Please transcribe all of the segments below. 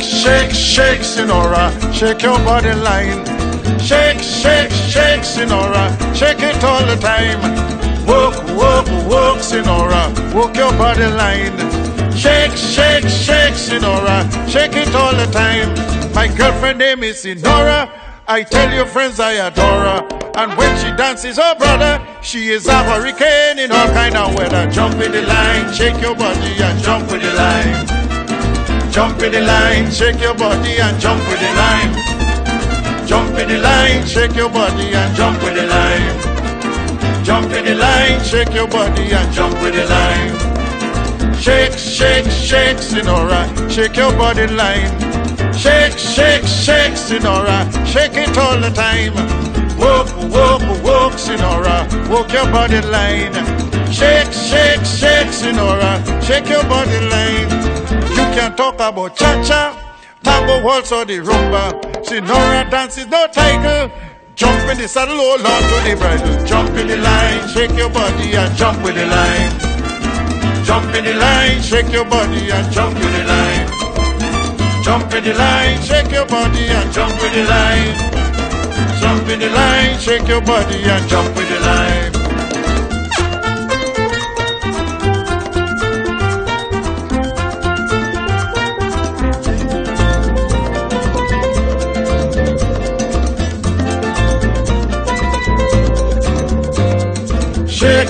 Shake, shake, shake, Senora, shake your body line. Shake, shake, shake, Senora, shake it all the time. Work, work, work, Senora, work your body line. Shake, shake, shake, Senora, shake it all the time. My girlfriend name is Senora. I tell you, friends, I adore her. And when she dances, oh brother, she is a hurricane in all kind of weather. Jump in the line, shake your body and jump with the line. Jump in the line, shake your body and jump with the line. Jump in the line, shake your body and jump with the line. Jump in the line, shake your body and jump with the line. Shake, shake, shake, Senora, shake your body line. Shake, shake, shake, Senora, shake it all the time. Walk, walk, walk, Senora, walk your body line. Shake, shake, shake, Senora, shake your body line. Can talk about cha-cha, tango waltz or the rumba. Senora dance is no title. Jump in the saddle, oh hold on to the bridle. Jump in the line, shake your body and jump with the line. Jump in the line, shake your body and jump with the line. Jump in the line, shake your body and jump with the line. Jump in the line, shake your body and jump with the line.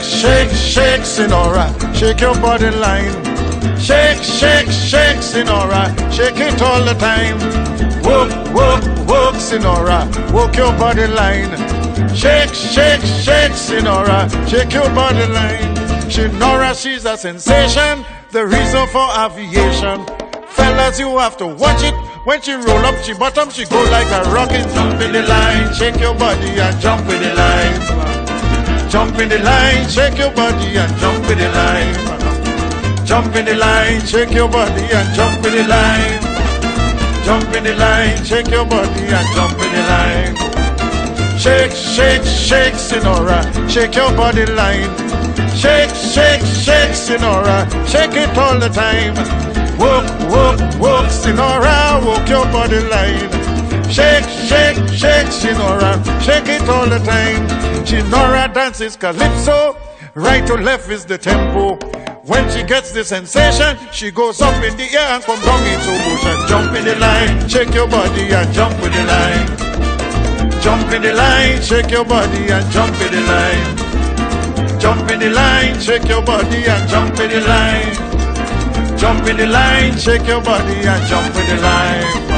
Shake, shake, shake, Senora, shake your body line. Shake, shake, shake, Senora, shake it all the time. Work, work, work, Senora, work your body line. Shake, shake, shake, Senora, shake your body line. Senora, she's a sensation, the reason for aviation. Fellas, you have to watch it. When she roll up, she bottom, she go like a rocket. Jump in the line, shake your body and jump with the line. Jump in the line, shake your body and jump in the line. Jump in the line, shake your body and jump in the line. Jump in the line, shake your body and jump in the line. Shake, shake, shake, Senora, shake your body line. Shake, shake, shake, Senora, shake it all the time. Walk, walk, walk, Senora, walk your body line. Shake, shake, shake, Senora, shake it all the time. Senora dances calypso, right to left is the tempo. When she gets the sensation, she goes up in the air and comes down into motion. Jump in the line, shake your body and jump with the line. Jump in the line, shake your body and jump in the line. Jump in the line, shake your body and jump in the line. Jump in the line, shake your body and jump in the line.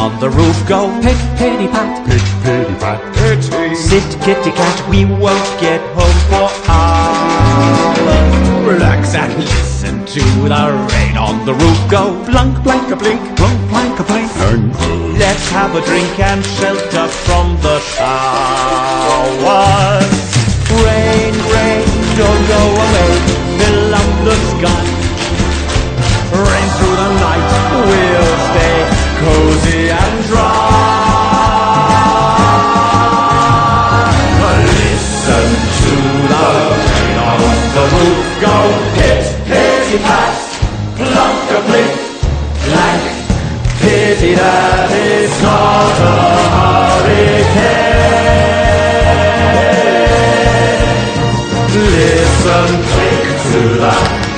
on the roof go pick pitty pat, pick pitty pat. pitty Sit kitty cat, we won't get home for hours. Relax and listen to the rain on the roof go blunk blank a blink, blunk blank a blink. Let's have a drink and shelter from the showers. Rain, rain, don't go away, Listen, take to the